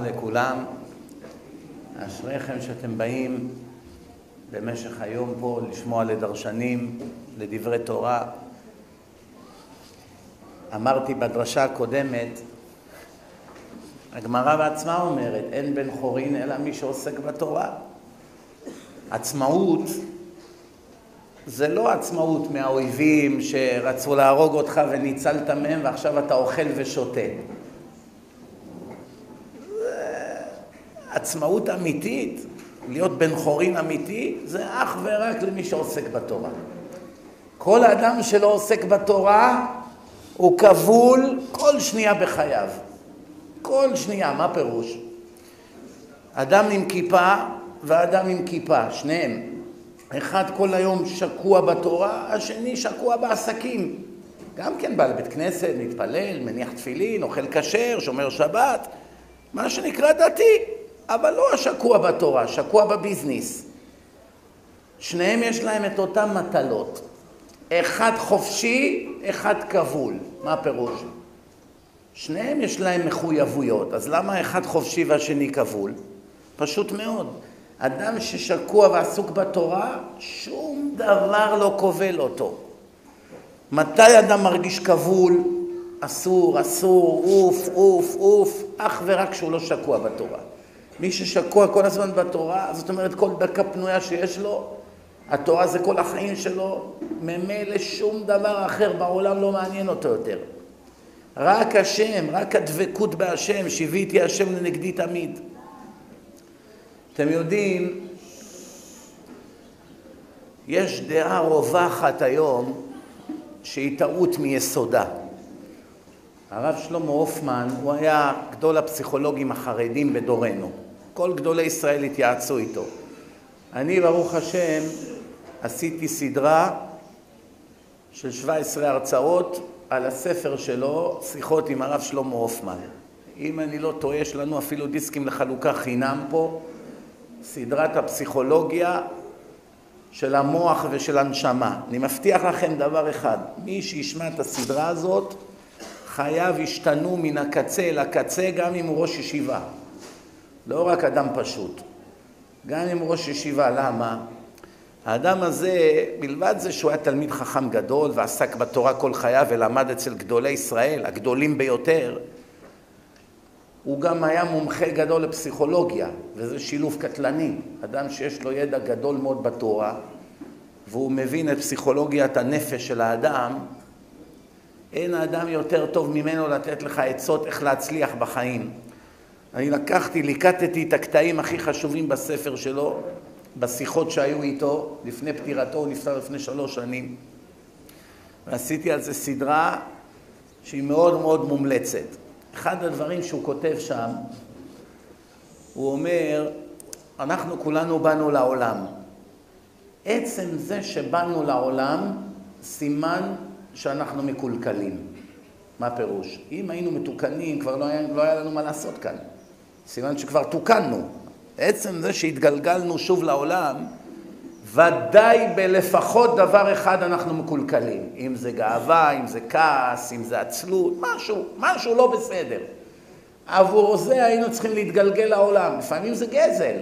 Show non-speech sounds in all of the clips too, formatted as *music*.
לכולם. אשריכם שאתם באים במשך היום פה לשמוע לדרשנים, לדברי תורה. אמרתי בדרשה הקודמת, הגמרא בעצמה אומרת, אין בן חורין אלא מי שעוסק בתורה. עצמאות זה לא עצמאות מהאויבים שרצו להרוג אותך וניצלת מהם ועכשיו אתה אוכל ושותה. עצמאות אמיתית, להיות בן חורין אמיתי, זה אך ורק למי שעוסק בתורה. כל אדם שלא עוסק בתורה הוא כבול כל שנייה בחייו. כל שנייה, מה פירוש? אדם עם כיפה ואדם עם כיפה, שניהם. אחד כל היום שקוע בתורה, השני שקוע בעסקים. גם כן בא לבית כנסת, מתפלל, מניח תפילין, אוכל כשר, שומר שבת, מה שנקרא דתי. אבל לא השקוע בתורה, שקוע בביזנס. שניהם יש להם את אותן מטלות. אחד חופשי, אחד כבול. מה הפירוש? שניהם יש להם מחויבויות, אז למה אחד חופשי והשני כבול? פשוט מאוד. אדם ששקוע ועסוק בתורה, שום דבר לא כובל אותו. מתי אדם מרגיש כבול? אסור, אסור, אוף, אוף, אוף, אך ורק כשהוא לא שקוע בתורה. מי ששקוע כל הזמן בתורה, זאת אומרת כל דקה פנויה שיש לו, התורה זה כל החיים שלו, ממילא שום דבר אחר בעולם לא מעניין אותו יותר. רק השם, רק הדבקות בהשם, שיוויתי השם לנגדי תמיד. אתם יודעים, יש דעה רווחת היום שהיא טעות מיסודה. הרב שלמה הופמן, הוא היה גדול הפסיכולוגים החרדים בדורנו. כל גדולי ישראל התייעצו איתו. אני, ברוך השם, עשיתי סדרה של 17 הרצאות על הספר שלו, שיחות עם הרב שלמה הופמן. אם אני לא טועה, יש לנו אפילו דיסקים לחלוקה חינם פה, סדרת הפסיכולוגיה של המוח ושל הנשמה. אני מבטיח לכם דבר אחד, מי שישמע את הסדרה הזאת, חייו ישתנו מן הקצה אל הקצה גם אם הוא ראש ישיבה. לא רק אדם פשוט, גם אם ראש ישיבה, למה? האדם הזה, מלבד זה שהוא היה תלמיד חכם גדול ועסק בתורה כל חייו ולמד אצל גדולי ישראל, הגדולים ביותר, הוא גם היה מומחה גדול לפסיכולוגיה, וזה שילוב קטלני. אדם שיש לו ידע גדול מאוד בתורה, והוא מבין את פסיכולוגיית הנפש של האדם, אין האדם יותר טוב ממנו לתת לך עצות איך להצליח בחיים. אני לקחתי, ליקטתי את הקטעים הכי חשובים בספר שלו, בשיחות שהיו איתו, לפני פטירתו, הוא נפטר לפני שלוש שנים. ועשיתי על זה סדרה שהיא מאוד מאוד מומלצת. אחד הדברים שהוא כותב שם, הוא אומר, אנחנו כולנו באנו לעולם. עצם זה שבאנו לעולם, סימן שאנחנו מקולקלים. מה הפירוש? אם היינו מתוקנים, כבר לא היה, לא היה לנו מה לעשות כאן. סימן שכבר תוקנו. עצם זה שהתגלגלנו שוב לעולם, ודאי בלפחות דבר אחד אנחנו מקולקלים. אם זה גאווה, אם זה כעס, אם זה עצלות, משהו, משהו לא בסדר. עבור זה היינו צריכים להתגלגל לעולם. לפעמים זה גזל.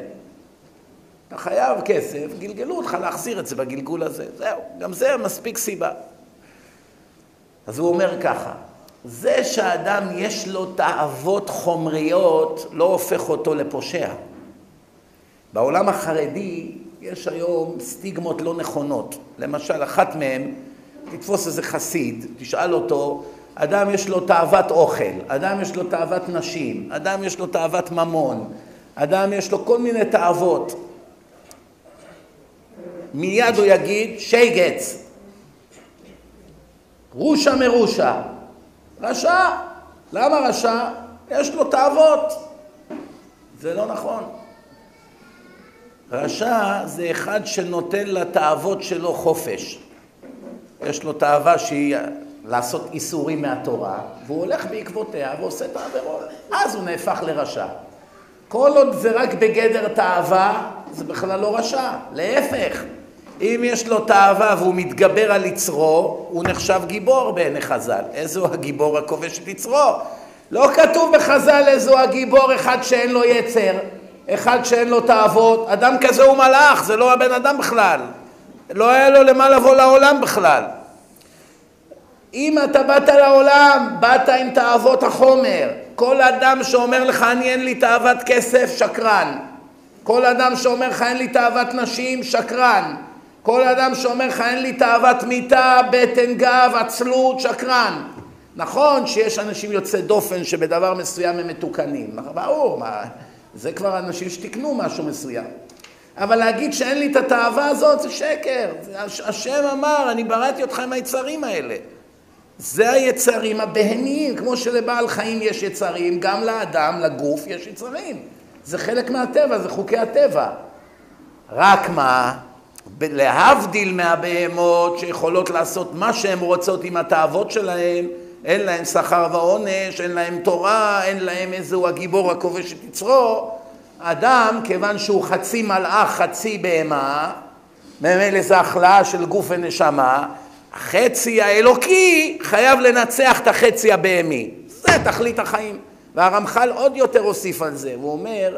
אתה חייב כסף, גלגלו אותך להחזיר את זה בגלגול הזה. זהו, גם זה מספיק סיבה. אז הוא אומר ככה, זה שאדם יש לו תאוות חומריות לא הופך אותו לפושע. בעולם החרדי יש היום סטיגמות לא נכונות. למשל, אחת מהן, תתפוס איזה חסיד, תשאל אותו, אדם יש לו תאוות אוכל, אדם יש לו תאוות נשים, אדם יש לו תאוות ממון, אדם יש לו כל מיני תאוות. מיד הוא יגיד שייגץ, רושה מרושה. רשע. למה רשע? יש לו תאוות. זה לא נכון. רשע זה אחד שנותן לתאוות שלו חופש. יש לו תאווה שהיא לעשות איסורים מהתורה, והוא הולך בעקבותיה ועושה את העבירות. אז הוא נהפך לרשע. כל עוד זה רק בגדר תאווה, זה בכלל לא רשע. להפך, אם יש לו תאווה והוא מתגבר על יצרו, הוא נחשב גיבור בעיני חז"ל. איזה הוא הגיבור הכובש את יצרו? לא כתוב בחז"ל איזו הגיבור אחד שאין לו יצר, אחד שאין לו תאוות, אדם כזה הוא מלאך, זה לא הבן אדם בכלל. לא היה לו למה לבוא לעולם בכלל. אם אתה באת לעולם, באת עם תאוות החומר. כל אדם שאומר לך אני אין לי תאוות כסף, שקרן. כל אדם שאומר לך אין לי תאוות נשים, שקרן. כל אדם שאומר לך אין לי תאוות מיטה, בטן גב, עצלות, שקרן. נכון שיש אנשים יוצאי דופן שבדבר מסוים הם מתוקנים, ברור, מה, זה כבר אנשים שתיקנו משהו מסוים. אבל להגיד שאין לי את התאווה הזאת זה שקר. השם אמר, אני בראתי אותך עם היצרים האלה. זה היצרים הבהמיים, כמו שלבעל חיים יש יצרים, גם לאדם, לגוף, יש יצרים. זה חלק מהטבע, זה חוקי הטבע. רק מה, להבדיל מהבהמות שיכולות לעשות מה שהן רוצות עם התאוות שלהן, אין להן שכר ועונש, אין להן תורה, אין להן איזהו הגיבור הכובש את יצרו. אדם, כיוון שהוא חצי מלאך, חצי בהמה, ממילא זה הכלאה של גוף ונשמה, החצי האלוקי חייב לנצח את החצי הבהמי. זה תכלית החיים. והרמח"ל עוד יותר הוסיף על זה, הוא אומר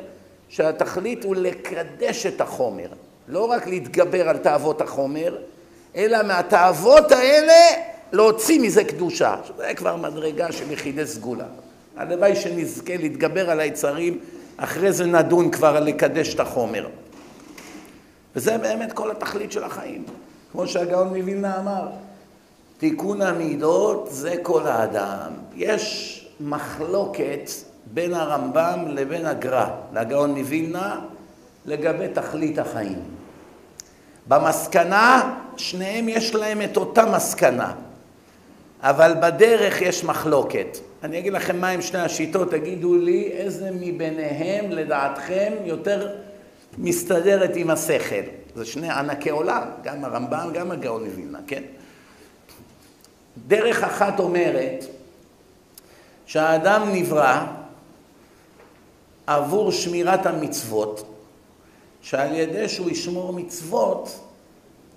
שהתכלית הוא לקדש את החומר, לא רק להתגבר על תאוות החומר, אלא מהתאוות האלה להוציא מזה קדושה. זה כבר מדרגה של יחידי סגולה. הלוואי שנזכה להתגבר על היצרים, אחרי זה נדון כבר על לקדש את החומר. וזה באמת כל התכלית של החיים. כמו שהגאון מווילנה אמר, תיקון המידות זה כל האדם. יש מחלוקת בין הרמב"ם לבין הגר"א, לגאון מווילנה, לגבי תכלית החיים. במסקנה, שניהם יש להם את אותה מסקנה, אבל בדרך יש מחלוקת. אני אגיד לכם מהם שני השיטות, תגידו לי איזה מביניהם לדעתכם יותר מסתדרת עם השכל. זה שני ענקי עולם, גם הרמב"ם, גם הגאון מווילנה, כן? דרך אחת אומרת שהאדם נברא עבור שמירת המצוות, שעל ידי שהוא ישמור מצוות,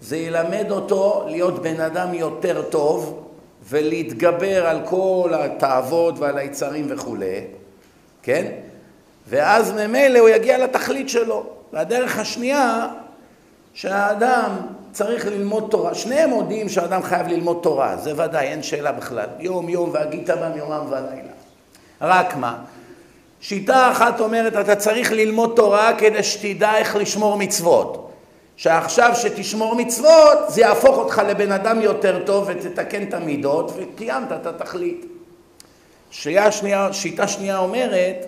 זה ילמד אותו להיות בן אדם יותר טוב ולהתגבר על כל התאוות ועל היצרים וכולי, כן? ואז ממילא הוא יגיע לתכלית שלו. והדרך השנייה, שהאדם צריך ללמוד תורה. שניהם מודיעים שהאדם חייב ללמוד תורה, זה ודאי, אין שאלה בכלל. יום יום והגית בם יומם ולילה. רק מה? שיטה אחת אומרת, אתה צריך ללמוד תורה כדי שתדע איך לשמור מצוות. שעכשיו שתשמור מצוות, זה יהפוך אותך לבן אדם יותר טוב ותתקן את המידות וקיימת את התכלית. שיטה שנייה, שיטה שנייה אומרת,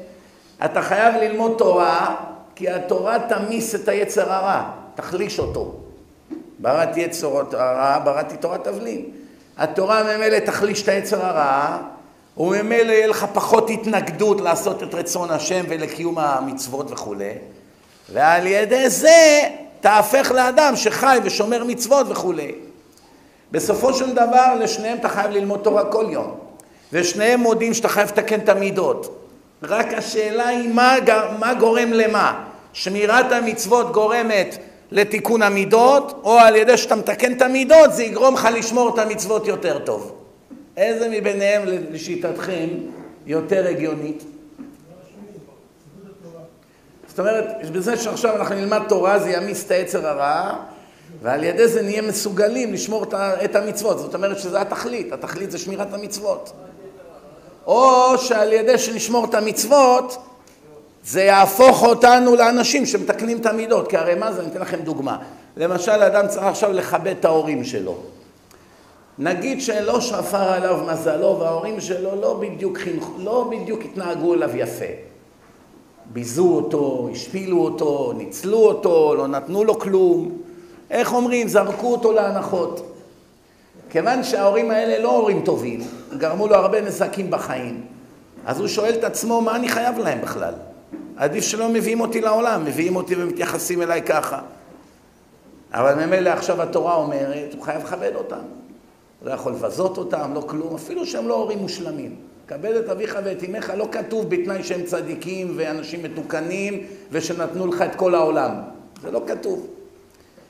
אתה חייב ללמוד תורה, כי התורה תמיס את היצר הרע, תחליש אותו. בראתי יצרות הרע, בראתי תורת תבלין. התורה ממילא תחליש את היצר הרע, וממילא יהיה לך פחות התנגדות לעשות את רצון השם ולקיום המצוות וכולי, ועל ידי זה תהפך לאדם שחי ושומר מצוות וכולי. בסופו של דבר לשניהם אתה חייב ללמוד תורה כל יום, ושניהם מודים שאתה חייב לתקן את המידות. רק השאלה היא מה, מה גורם למה. שמירת המצוות גורמת לתיקון המידות, או על ידי שאתה מתקן את המידות זה יגרום לך לשמור את המצוות יותר טוב. איזה מביניהם לשיטתכם יותר הגיונית? זאת אומרת, בזה שעכשיו אנחנו נלמד תורה זה ימיס את היצר הרע ועל ידי זה נהיה מסוגלים לשמור את המצוות. זאת אומרת שזה התכלית, התכלית זה שמירת המצוות. או שעל ידי שנשמור את המצוות זה יהפוך אותנו לאנשים שמתקנים את המידות, כי הרי מה זה, אני אתן לכם דוגמה. למשל, אדם צריך עכשיו לכבד את ההורים שלו. נגיד שלא שפר עליו מזלו וההורים שלו לא בדיוק חינכו, לא בדיוק התנהגו אליו יפה. ביזו אותו, השפילו אותו, ניצלו אותו, לא נתנו לו כלום. איך אומרים? זרקו אותו להנחות. כיוון שההורים האלה לא הורים טובים, גרמו לו הרבה נזקים בחיים, אז הוא שואל את עצמו, מה אני חייב להם בכלל? עדיף שלא מביאים אותי לעולם, מביאים אותי ומתייחסים אליי ככה. אבל ממילא עכשיו התורה אומרת, הוא חייב לכבד אותם. לא יכול לבזות אותם, לא כלום, אפילו שהם לא הורים מושלמים. כבד את אביך ואת אמך, לא כתוב בתנאי שהם צדיקים ואנשים מתוקנים ושנתנו לך את כל העולם. זה לא כתוב.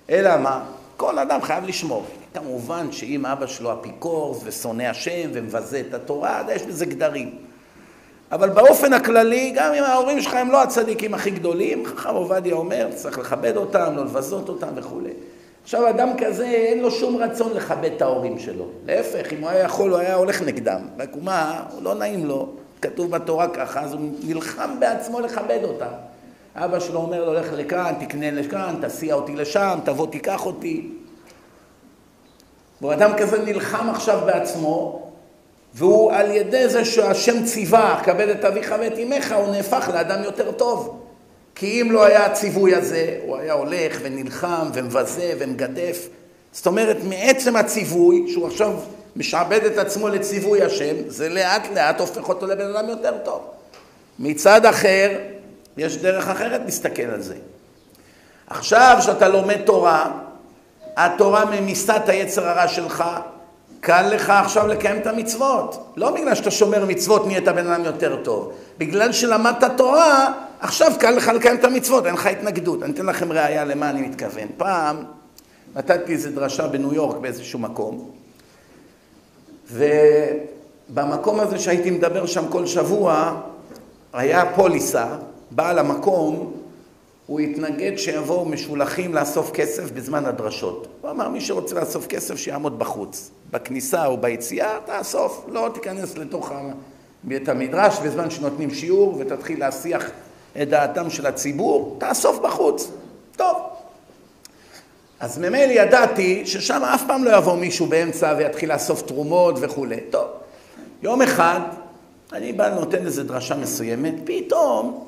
אלא מה? כל אדם חייב לשמור. כמובן שאם אבא שלו אפיקורס ושונא השם ומבזה את התורה, יש בזה גדרים. אבל באופן הכללי, גם אם ההורים שלך הם לא הצדיקים הכי גדולים, חכם עובדיה אומר, צריך לכבד אותם, לא לבזות אותם וכולי. עכשיו, אדם כזה, אין לו שום רצון לכבד את ההורים שלו. להפך, אם הוא היה יכול, הוא היה הולך נגדם. רק הוא מה, הוא לא נעים לו, כתוב בתורה ככה, אז הוא נלחם בעצמו לכבד אותם. אבא שלו אומר לו, לך לכאן, תקנה לכאן, תסיע אותי לשם, תבוא תיקח אותי. ואדם כזה נלחם עכשיו בעצמו, והוא על ידי זה שהשם ציווה, כבד את אביך ואת אמך, הוא נהפך לאדם יותר טוב. כי אם לא היה הציווי הזה, הוא היה הולך ונלחם ומבזה ומגדף. זאת אומרת, מעצם הציווי, שהוא עכשיו משעבד את עצמו לציווי השם, זה לאט לאט הופך אותו לבן אדם יותר טוב. מצד אחר, יש דרך אחרת להסתכל על זה. עכשיו שאתה לומד תורה, התורה ממיסה את היצר הרע שלך, קל לך עכשיו לקיים את המצוות. לא בגלל שאתה שומר מצוות נהיית בן אדם יותר טוב. בגלל שלמדת תורה, עכשיו קל לך לקיים את המצוות, אין לך התנגדות. אני אתן לכם ראייה למה אני מתכוון. פעם נתתי איזו דרשה בניו יורק באיזשהו מקום, ובמקום הזה שהייתי מדבר שם כל שבוע, היה פוליסה, בעל המקום, הוא התנגד שיבואו משולחים לאסוף כסף בזמן הדרשות. הוא אמר, מי שרוצה לאסוף כסף שיעמוד בחוץ. בכניסה או ביציאה, תאסוף, לא תיכנס לתוך בית המדרש בזמן שנותנים שיעור ותתחיל להסיח את דעתם של הציבור, תאסוף בחוץ. טוב. אז ממילא ידעתי ששם אף פעם לא יבוא מישהו באמצע ויתחיל לאסוף תרומות וכולי. טוב. יום אחד, אני בא לנותן איזו דרשה מסוימת, פתאום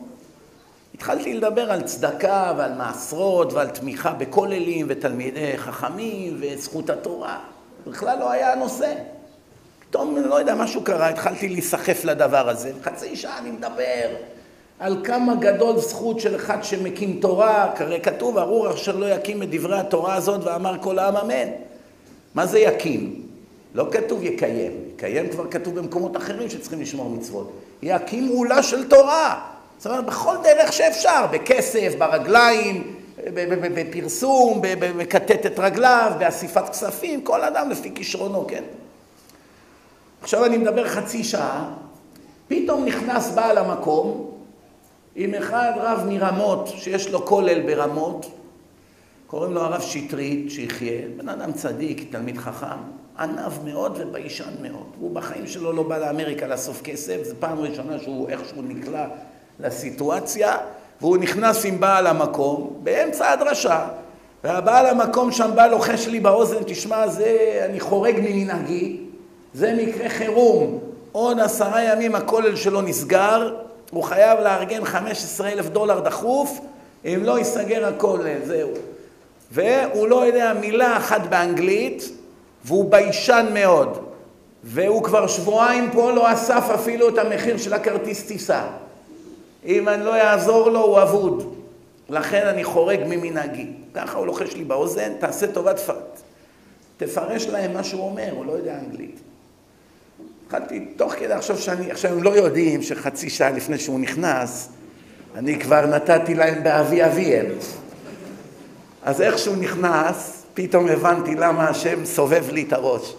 התחלתי לדבר על צדקה ועל מעשרות ועל תמיכה בכוללים ותלמידי חכמים וזכות התורה. בכלל לא היה הנושא. פתאום, לא יודע, משהו קרה, התחלתי להיסחף לדבר הזה. חצי שעה אני מדבר על כמה גדול זכות של אחד שמקים תורה, כרי כתוב, ארור אשר לא יקים את דברי התורה הזאת ואמר כל העם אמן. מה זה יקים? לא כתוב יקיים. יקיים כבר כתוב במקומות אחרים שצריכים לשמור מצוות. יקים עולה של תורה. זאת אומרת, בכל דרך שאפשר, בכסף, ברגליים, בפרסום, בכתת את רגליו, באסיפת כספים, כל אדם לפי כישרונו, כן? עכשיו אני מדבר חצי שעה, פתאום נכנס בעל המקום עם אחד רב מרמות, שיש לו כולל ברמות, קוראים לו הרב שטרית, שיחיה, בן אדם צדיק, תלמיד חכם, ענב מאוד וביישן מאוד. הוא בחיים שלו לא בא לאמריקה לאסוף כסף, זו פעם ראשונה שהוא איכשהו נקלע לסיטואציה, והוא נכנס עם בעל המקום באמצע הדרשה, והבעל המקום שם בא לוחש לי באוזן, תשמע, זה, אני חורג ממנהגי, זה מקרה חירום. עוד עשרה ימים הכולל שלו נסגר, הוא חייב לארגן 15 אלף דולר דחוף, אם לא ייסגר הכולל, זהו. והוא לא יודע מילה אחת באנגלית, והוא ביישן מאוד. והוא כבר שבועיים פה לא אסף אפילו את המחיר של הכרטיס טיסה. אם אני לא אעזור לו, הוא אבוד. לכן אני חורג ממנהגי. ככה הוא לוחש לי באוזן, תעשה טובה, תפרש להם מה שהוא אומר, הוא לא יודע אנגלית. התחלתי, תוך כדי, עכשיו שאני, עכשיו הם לא יודעים שחצי שעה לפני שהוא נכנס, אני כבר נתתי להם באבי אביהם. אז איך שהוא נכנס, פתאום הבנתי למה השם סובב לי את הראש.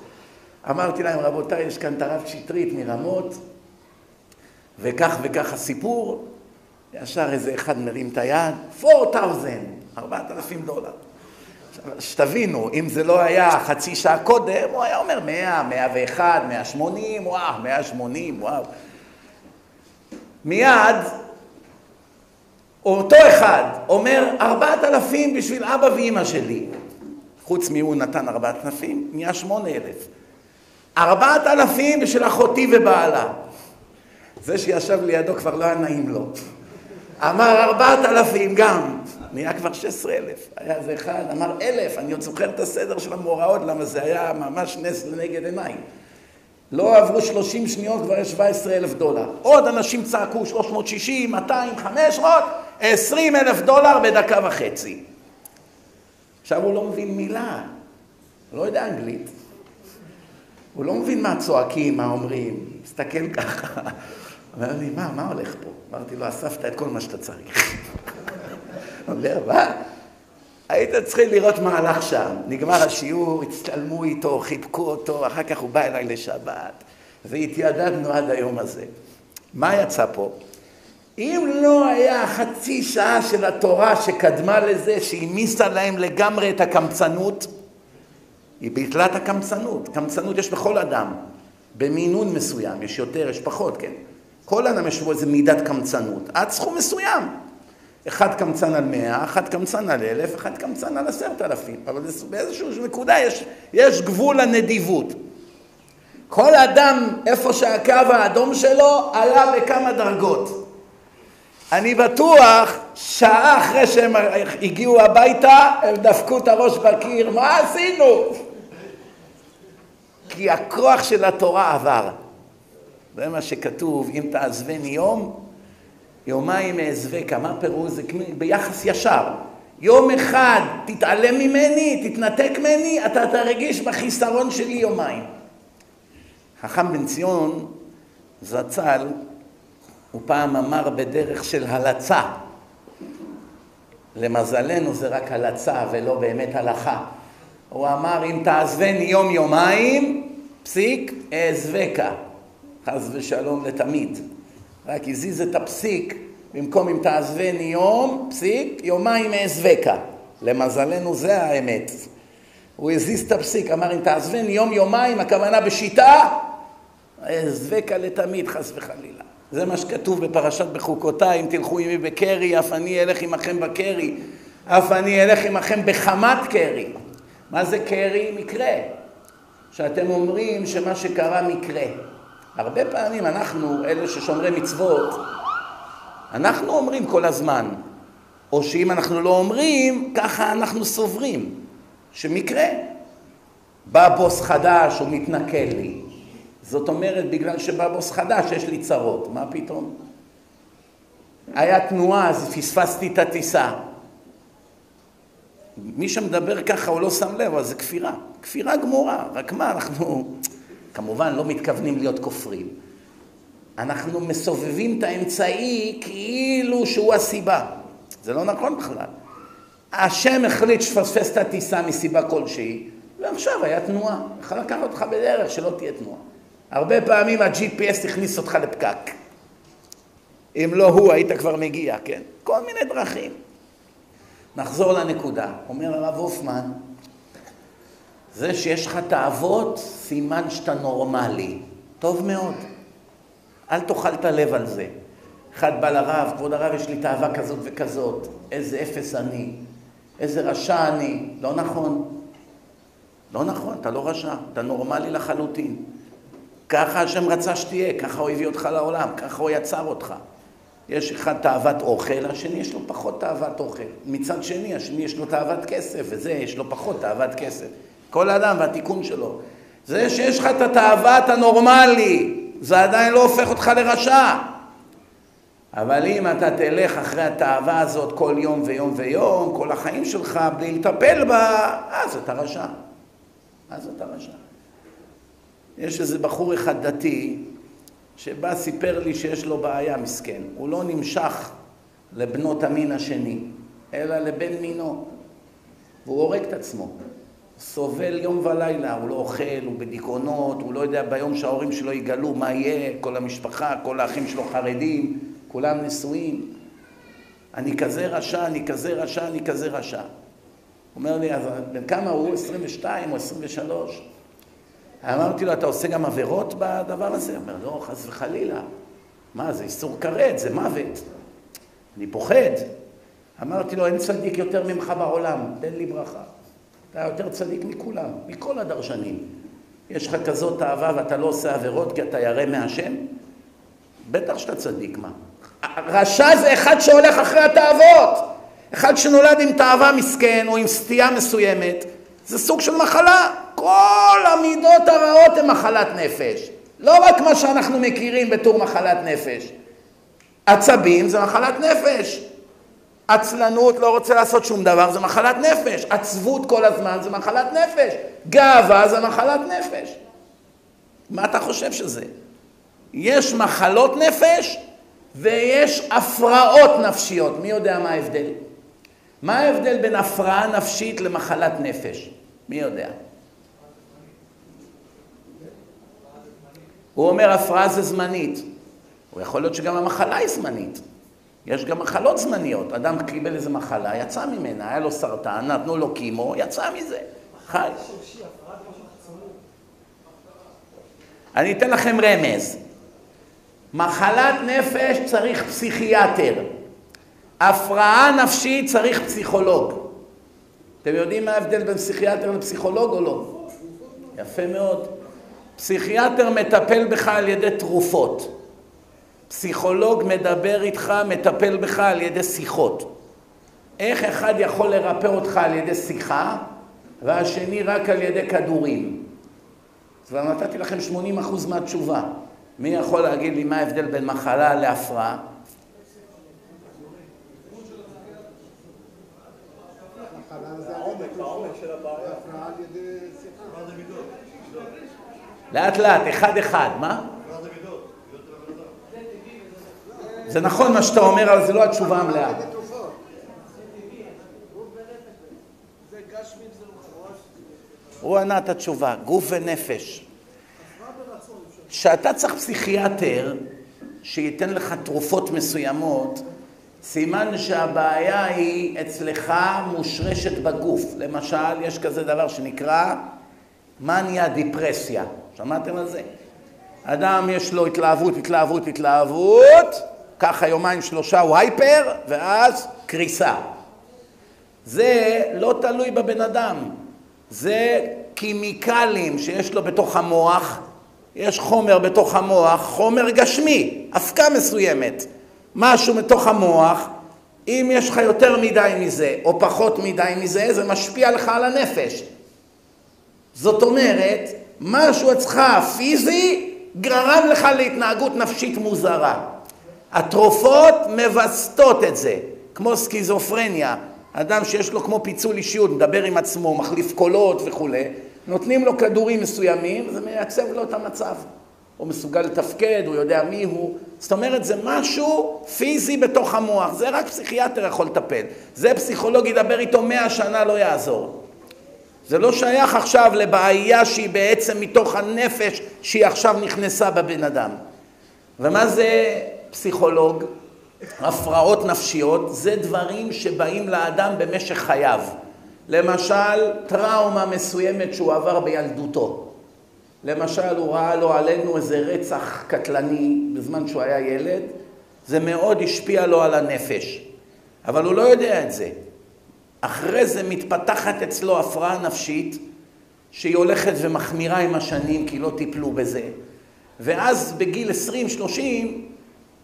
אמרתי להם, רבותיי, יש כאן את הרב שטרית מרמות, וכך וכך הסיפור, ישר איזה אחד מרים את היד, 4,000, 4,000 דולר. שתבינו, אם זה לא היה חצי שעה קודם, הוא היה אומר 100, 101, 180, וואו, 180, וואו. מיד, אותו אחד אומר, 4,000 בשביל אבא ואימא שלי. חוץ מי הוא נתן 4,000, נהיה 8,000. 4,000 בשביל אחותי ובעלה. זה שישב לידו כבר לא היה נעים לו. אמר ארבעת אלפים גם, נהיה כבר שש עשרה אלף. היה איזה אחד, אמר אלף, אני עוד זוכר את הסדר של המאורעות, למה זה היה ממש נס לנגד עיניי. לא עברו שלושים שניות, כבר יש שבע עשרה אלף דולר. עוד אנשים צעקו שלוש מאות שישים, מאתיים, חמש מאות, עשרים אלף דולר בדקה וחצי. עכשיו הוא לא מבין מילה, לא יודע אנגלית. הוא לא מבין מה צועקים, מה אומרים, מסתכל ככה. אומר לי, מה, מה הולך פה? אמרתי לו, אספת את כל מה שאתה צריך. אומר, מה? היית צריכים לראות מה הלך שם. נגמר השיעור, הצטלמו איתו, חיבקו אותו, אחר כך הוא בא אליי לשבת, והתיידדנו עד היום הזה. מה יצא פה? אם לא היה חצי שעה של התורה שקדמה לזה, שהעמיסה להם לגמרי את הקמצנות, היא ביטלה את הקמצנות. קמצנות יש בכל אדם, במינון מסוים, יש יותר, יש פחות, כן? כל אדם יש בו איזה מידת קמצנות, עד סכום מסוים. אחד קמצן על מאה, אחד קמצן על אלף, אחד קמצן על עשרת אלפים. אבל באיזושהי נקודה יש, יש גבול לנדיבות. כל אדם, איפה שהקו האדום שלו, עלה בכמה דרגות. אני בטוח, שעה אחרי שהם הגיעו הביתה, הם דפקו את הראש בקיר, מה עשינו? כי הכוח של התורה עבר. זה מה שכתוב, אם תעזבני יום, יומיים אעזבקה. מה פירוש? זה ביחס ישר. יום אחד תתעלם ממני, תתנתק ממני, אתה תרגיש בחיסרון שלי יומיים. חכם בן ציון זצ"ל, הוא פעם אמר בדרך של הלצה. למזלנו זה רק הלצה ולא באמת הלכה. הוא אמר, אם תעזבני יום יומיים, פסיק, אעזבקה. חס ושלום לתמיד. רק הזיז את הפסיק, במקום אם תעזבני יום, פסיק, יומיים אעזבקה. למזלנו זה האמת. הוא הזיז את הפסיק, אמר אם תעזבני יום יומיים, הכוונה בשיטה, אעזבקה לתמיד, חס וחלילה. זה מה שכתוב בפרשת בחוקותיי, אם תלכו עמי בקרי, אף אני אלך עמכם בקרי, אף אני אלך עמכם בחמת קרי. מה זה קרי? מקרה. שאתם אומרים שמה שקרה מקרה. הרבה פעמים אנחנו, אלה ששומרי מצוות, אנחנו אומרים כל הזמן, או שאם אנחנו לא אומרים, ככה אנחנו סוברים, שמקרה. בא בוס חדש, הוא מתנכל לי. זאת אומרת, בגלל שבא בוס חדש, יש לי צרות. מה פתאום? היה תנועה, אז פספסתי את הטיסה. מי שמדבר ככה הוא לא שם לב, אבל זה כפירה. כפירה גמורה. רק מה, אנחנו כמובן לא מתכוונים להיות כופרים. אנחנו מסובבים את האמצעי כאילו שהוא הסיבה. זה לא נכון בכלל. השם החליט שפספס את הטיסה מסיבה כלשהי, ועכשיו היה תנועה. יכול לקחת אותך בדרך שלא תהיה תנועה. הרבה פעמים ה-GPS הכניס אותך לפקק. אם לא הוא, היית כבר מגיע, כן? כל מיני דרכים. נחזור לנקודה. אומר הרב הופמן, זה שיש לך תאוות, סימן שאתה נורמלי. טוב מאוד. אל תאכל את הלב על זה. אחד בא לרב, כבוד הרב, יש לי תאווה כזאת וכזאת. איזה אפס אני. איזה רשע אני. לא נכון. לא נכון, אתה לא רשע, אתה נורמלי לחלוטין. ככה השם רצה שתהיה, ככה הוא הביא אותך לעולם, ככה הוא יצר אותך. יש אחד תאוות אוכל, השני יש לו פחות תאוות אוכל. מצד שני, השני יש לו תאוות כסף, וזה יש לו פחות תאוות כסף. כל אדם והתיקון שלו. זה שיש לך את התאוות הנורמלי, זה עדיין לא הופך אותך לרשע. אבל אם אתה תלך אחרי התאווה הזאת כל יום ויום ויום, כל החיים שלך, בלי לטפל בה, אז אתה רשע. אז אתה רשע. יש איזה בחור אחד דתי, שבא סיפר לי שיש לו בעיה, מסכן. הוא לא נמשך לבנות המין השני, אלא לבן מינו. והוא הורג את עצמו. סובל יום ולילה, הוא לא אוכל, הוא בדיכאונות, הוא לא יודע ביום שההורים שלו יגלו מה יהיה, כל המשפחה, כל האחים שלו חרדים, כולם נשואים. אני כזה רשע, אני כזה רשע, אני כזה רשע. הוא אומר לי, אז בן כמה הוא? 22 או 23? אמרתי לו, אתה עושה גם עבירות בדבר הזה? הוא אומר, לא, חס וחלילה. מה, זה איסור כרת, זה מוות. אני פוחד. אמרתי לו, אין צדיק יותר ממך בעולם, תן לי ברכה. אתה יותר צדיק מכולם, מכל הדרשנים. יש לך כזאת אהבה ואתה לא עושה עבירות כי אתה ירא מהשם? בטח שאתה צדיק, מה? רשע זה אחד שהולך אחרי התאוות. אחד שנולד עם תאווה מסכן או עם סטייה מסוימת, זה סוג של מחלה. כל המידות הרעות הן מחלת נפש. לא רק מה שאנחנו מכירים בתור מחלת נפש. עצבים זה מחלת נפש. עצלנות, לא רוצה לעשות שום דבר, זה מחלת נפש. עצבות כל הזמן זה מחלת נפש. גאווה זה מחלת נפש. מה אתה חושב שזה? יש מחלות נפש ויש הפרעות נפשיות. מי יודע מה ההבדל? מה ההבדל בין הפרעה נפשית למחלת נפש? מי יודע? הוא אומר הפרעה זה זמנית. הוא יכול להיות שגם המחלה היא זמנית. יש גם מחלות זמניות. אדם קיבל איזה מחלה, יצא ממנה, היה לו סרטן, נתנו לו קימו, יצא מזה, חי. אני אתן לכם רמז. מחלת נפש צריך פסיכיאטר. הפרעה נפשית צריך פסיכולוג. אתם יודעים מה ההבדל בין פסיכיאטר לפסיכולוג או לא? יפה מאוד. פסיכיאטר מטפל בך על ידי תרופות. פסיכולוג מדבר איתך, מטפל בך על ידי שיחות. איך אחד יכול לרפא אותך על ידי שיחה, והשני רק על ידי כדורים? כבר נתתי לכם 80% מהתשובה. מי יכול להגיד לי מה ההבדל בין מחלה להפרעה? לאט לאט, אחד אחד, מה? זה נכון מה שאתה אומר, אבל זה לא התשובה המלאה. הוא ענה את התשובה, גוף ונפש. כשאתה צריך פסיכיאטר שייתן לך תרופות מסוימות, סימן שהבעיה היא אצלך מושרשת בגוף. למשל, יש כזה דבר שנקרא מניה דיפרסיה. שמעתם על זה? אדם יש לו התלהבות, התלהבות, התלהבות, ככה יומיים שלושה הוא הייפר, ואז קריסה. זה לא תלוי בבן אדם, זה קימיקלים שיש לו בתוך המוח, יש חומר בתוך המוח, חומר גשמי, אבקה מסוימת, משהו מתוך המוח, אם יש לך יותר מדי מזה או פחות מדי מזה, זה משפיע לך על הנפש. זאת אומרת, משהו אצלך פיזי גרם לך להתנהגות נפשית מוזרה. התרופות מווסתות את זה, כמו סקיזופרניה, אדם שיש לו כמו פיצול אישיות, מדבר עם עצמו, מחליף קולות וכולי, נותנים לו כדורים מסוימים, זה מייצב לו את המצב. הוא מסוגל לתפקד, הוא יודע מי הוא. זאת אומרת, זה משהו פיזי בתוך המוח, זה רק פסיכיאטר יכול לטפל. זה פסיכולוג ידבר איתו מאה שנה, לא יעזור. זה לא שייך עכשיו לבעיה שהיא בעצם מתוך הנפש שהיא עכשיו נכנסה בבן אדם. ומה זה פסיכולוג? הפרעות נפשיות זה דברים שבאים לאדם במשך חייו. למשל, טראומה מסוימת שהוא עבר בילדותו. למשל, הוא ראה לו עלינו איזה רצח קטלני בזמן שהוא היה ילד, זה מאוד השפיע לו על הנפש. אבל הוא לא יודע את זה. אחרי זה מתפתחת אצלו הפרעה נפשית שהיא הולכת ומחמירה עם השנים כי לא טיפלו בזה. ואז בגיל 20-30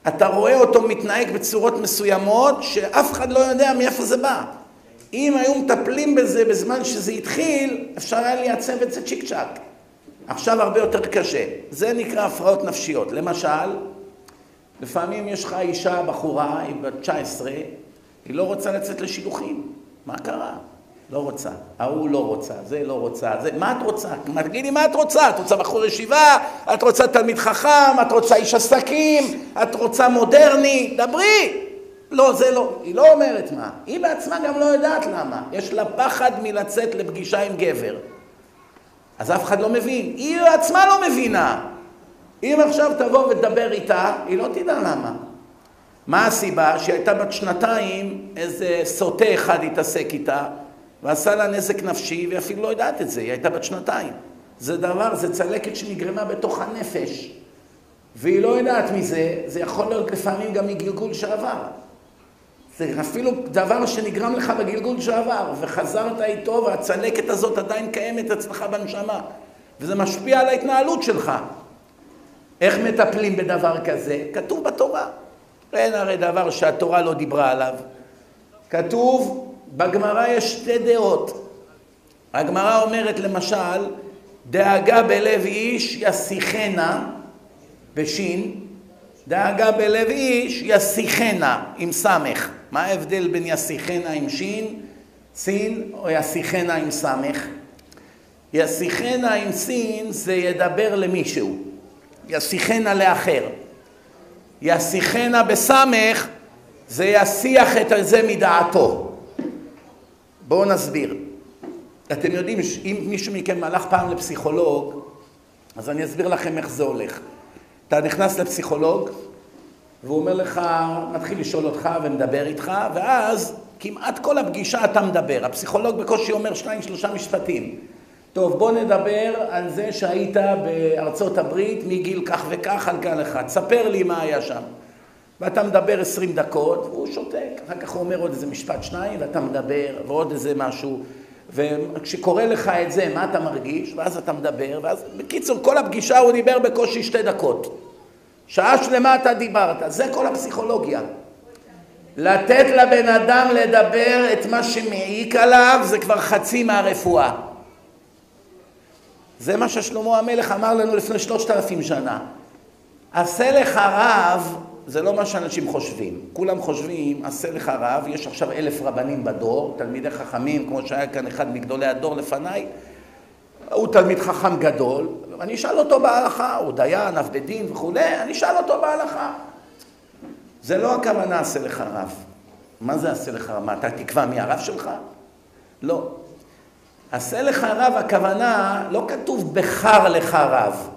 אתה רואה אותו מתנהג בצורות מסוימות שאף אחד לא יודע מאיפה זה בא. אם היו מטפלים בזה בזמן שזה התחיל, אפשר היה לייצב את זה צ'יק צ'אק. עכשיו הרבה יותר קשה. זה נקרא הפרעות נפשיות. למשל, לפעמים יש לך אישה, בחורה, היא בת 19, היא לא רוצה לצאת לשידוכים. מה קרה? לא רוצה. ההוא לא רוצה, זה לא רוצה, זה... מה את רוצה? תגידי מה את רוצה? את רוצה בחור ישיבה? את רוצה תלמיד חכם? את רוצה איש עסקים? את רוצה מודרני? דברי! לא, זה לא. היא לא אומרת מה. היא בעצמה גם לא יודעת למה. יש לה פחד מלצאת לפגישה עם גבר. אז אף אחד לא מבין. היא עצמה לא מבינה. אם עכשיו תבוא ותדבר איתה, היא לא תדע למה. מה הסיבה? שהיא הייתה בת שנתיים, איזה סוטה אחד התעסק איתה, ועשה לה נזק נפשי, והיא אפילו לא יודעת את זה, היא הייתה בת שנתיים. זה דבר, זה צלקת שנגרמה בתוך הנפש, והיא לא יודעת מזה, זה יכול להיות לפעמים גם מגלגול שעבר. זה אפילו דבר שנגרם לך בגלגול שעבר, וחזרת איתו, והצלקת הזאת עדיין קיימת אצלך בנשמה, וזה משפיע על ההתנהלות שלך. איך מטפלים בדבר כזה? כתוב בתורה. אין הרי דבר שהתורה לא דיברה עליו. כתוב, בגמרא יש שתי דעות. הגמרא אומרת למשל, דאגה בלב איש יסיחנה, בשין, דאגה בלב איש יסיחנה, עם סמך. מה ההבדל בין יסיחנה עם שין, סין, או יסיחנה עם סמך? יסיחנה עם סין זה ידבר למישהו, יסיחנה לאחר. יסיחנה בסמך זה יסיח את זה מדעתו. בואו נסביר. אתם יודעים, אם מישהו מכם הלך פעם לפסיכולוג, אז אני אסביר לכם איך זה הולך. אתה נכנס לפסיכולוג, והוא אומר לך, מתחיל לשאול אותך ומדבר איתך, ואז כמעט כל הפגישה אתה מדבר. הפסיכולוג בקושי אומר שניים, שלושה משפטים. טוב, בוא נדבר על זה שהיית בארצות הברית מגיל כך וכך על גל אחד. ספר לי מה היה שם. ואתה מדבר עשרים דקות, והוא שותק. אחר כך הוא אומר עוד איזה משפט שניים, ואתה מדבר, ועוד איזה משהו. וכשקורה לך את זה, מה אתה מרגיש? ואז אתה מדבר, ואז... בקיצור, כל הפגישה הוא דיבר בקושי שתי דקות. שעה שלמה אתה דיברת. זה כל הפסיכולוגיה. לתת לבן אדם לדבר את מה שמעיק עליו, זה כבר חצי מהרפואה. זה מה ששלמה המלך אמר לנו לפני שלושת אלפים שנה. עשה לך רב, זה לא מה שאנשים חושבים. כולם חושבים, עשה לך רב, יש עכשיו אלף רבנים בדור, תלמידי חכמים, כמו שהיה כאן אחד מגדולי הדור לפניי, הוא תלמיד חכם גדול, אני אשאל אותו בהלכה, הוא דיין, בית דין וכולי, אני אשאל אותו בהלכה. זה לא הכוונה עשה לך רב. מה זה עשה לך רב? מה, אתה תקבע מי הרב שלך? לא. עשה לך רב, הכוונה, לא כתוב בחר לך רב.